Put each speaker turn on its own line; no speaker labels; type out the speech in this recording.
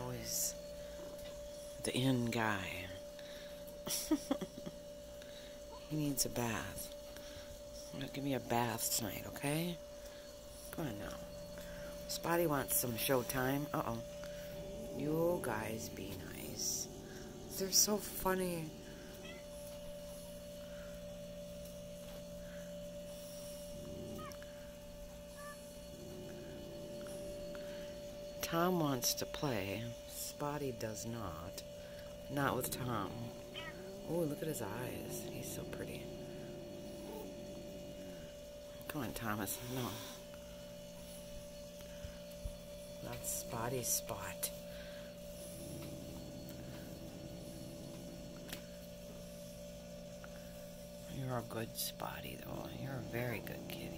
always the end guy. he needs a bath. Give me a bath tonight, okay? Come on now. Spotty wants some showtime. Uh-oh. You guys be nice. They're so funny. Tom wants to play. Spotty does not. Not with Tom. Oh, look at his eyes. He's so pretty. Come on, Thomas. No. That's Spotty's spot. You're a good Spotty, though. You're a very good kid.